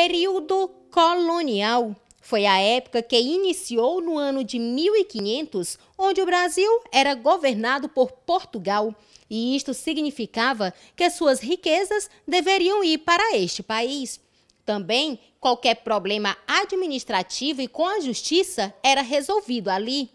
Período colonial. Foi a época que iniciou no ano de 1500, onde o Brasil era governado por Portugal. E isto significava que suas riquezas deveriam ir para este país. Também, qualquer problema administrativo e com a justiça era resolvido ali.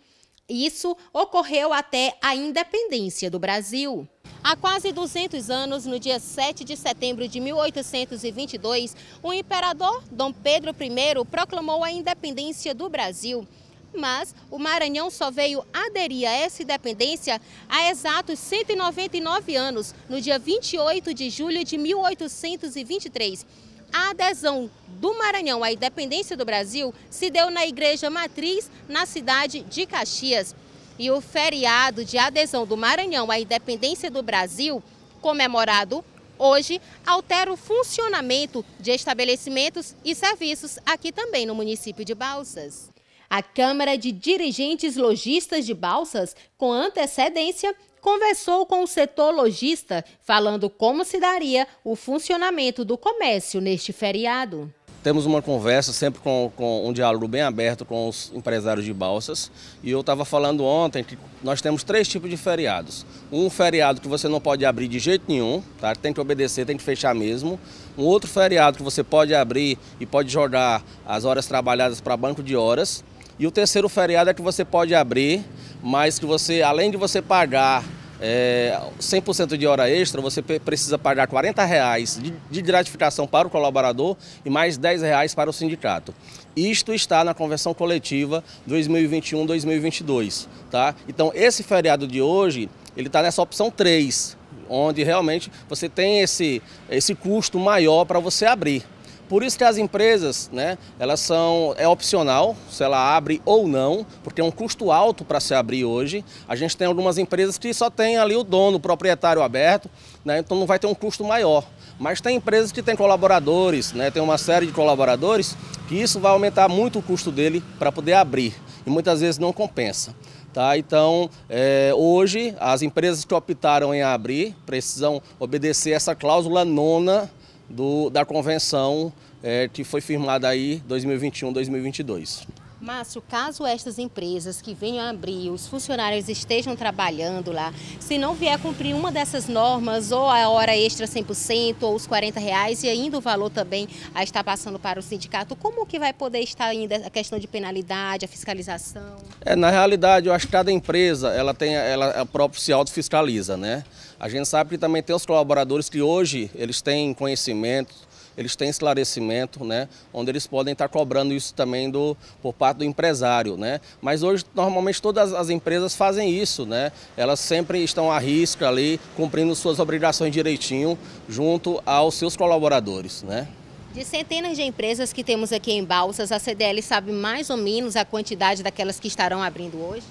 Isso ocorreu até a independência do Brasil. Há quase 200 anos, no dia 7 de setembro de 1822, o imperador Dom Pedro I proclamou a independência do Brasil. Mas o Maranhão só veio aderir a essa independência há exatos 199 anos, no dia 28 de julho de 1823. A adesão do Maranhão à independência do Brasil se deu na Igreja Matriz, na cidade de Caxias. E o feriado de adesão do Maranhão à independência do Brasil, comemorado hoje, altera o funcionamento de estabelecimentos e serviços aqui também no município de Balsas. A Câmara de Dirigentes Logistas de Balsas, com antecedência, conversou com o setor lojista, falando como se daria o funcionamento do comércio neste feriado. Temos uma conversa sempre com, com, um diálogo bem aberto com os empresários de balsas. E eu estava falando ontem que nós temos três tipos de feriados. Um feriado que você não pode abrir de jeito nenhum, tá? tem que obedecer, tem que fechar mesmo. Um outro feriado que você pode abrir e pode jogar as horas trabalhadas para banco de horas. E o terceiro feriado é que você pode abrir, mas que você, além de você pagar é, 100% de hora extra, você precisa pagar 40 reais de, de gratificação para o colaborador e mais 10 reais para o sindicato. Isto está na convenção coletiva 2021-2022, tá? Então esse feriado de hoje, ele está nessa opção 3, onde realmente você tem esse, esse custo maior para você abrir. Por isso que as empresas, né, elas são, é opcional se ela abre ou não, porque é um custo alto para se abrir hoje. A gente tem algumas empresas que só tem ali o dono, o proprietário aberto, né, então não vai ter um custo maior. Mas tem empresas que têm colaboradores, né, tem uma série de colaboradores, que isso vai aumentar muito o custo dele para poder abrir. E muitas vezes não compensa. Tá? Então, é, hoje, as empresas que optaram em abrir precisam obedecer essa cláusula nona do, da convenção é, que foi firmada aí 2021-2022. Márcio, caso estas empresas que venham abrir, os funcionários estejam trabalhando lá, se não vier cumprir uma dessas normas, ou a hora extra 100%, ou os 40 reais, e ainda o valor também a estar passando para o sindicato, como que vai poder estar ainda a questão de penalidade, a fiscalização? É, na realidade, eu acho que cada empresa, ela tem, ela própria se autofiscaliza, né? A gente sabe que também tem os colaboradores que hoje, eles têm conhecimento, eles têm esclarecimento, né, onde eles podem estar cobrando isso também do, por parte do empresário. Né? Mas hoje, normalmente, todas as empresas fazem isso, né? elas sempre estão à risca ali, cumprindo suas obrigações direitinho, junto aos seus colaboradores. Né? De centenas de empresas que temos aqui em Balsas, a CDL sabe mais ou menos a quantidade daquelas que estarão abrindo hoje?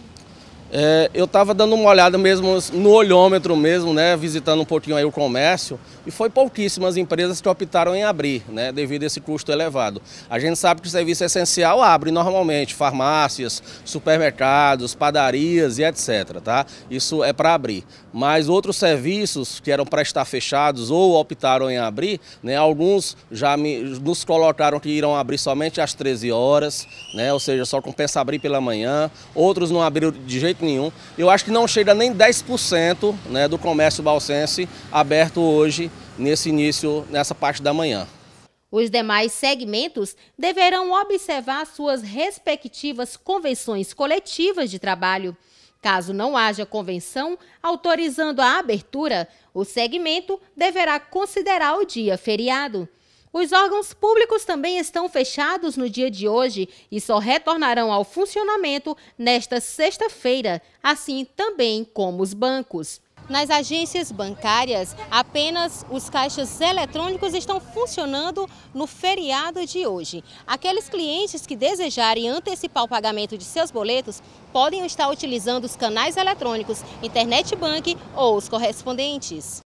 É, eu estava dando uma olhada mesmo no olhômetro mesmo, né, visitando um pouquinho aí o comércio, e foi pouquíssimas empresas que optaram em abrir, né, devido a esse custo elevado. A gente sabe que o serviço essencial abre normalmente, farmácias, supermercados, padarias e etc, tá? Isso é para abrir. Mas outros serviços que eram para estar fechados ou optaram em abrir, né, alguns já me, nos colocaram que irão abrir somente às 13 horas, né, ou seja, só compensa abrir pela manhã, outros não abriram de jeito nenhum. Eu acho que não chega nem 10% né, do comércio balsense aberto hoje, nesse início, nessa parte da manhã. Os demais segmentos deverão observar suas respectivas convenções coletivas de trabalho. Caso não haja convenção autorizando a abertura, o segmento deverá considerar o dia feriado. Os órgãos públicos também estão fechados no dia de hoje e só retornarão ao funcionamento nesta sexta-feira, assim também como os bancos. Nas agências bancárias, apenas os caixas eletrônicos estão funcionando no feriado de hoje. Aqueles clientes que desejarem antecipar o pagamento de seus boletos podem estar utilizando os canais eletrônicos Internet Bank ou os correspondentes.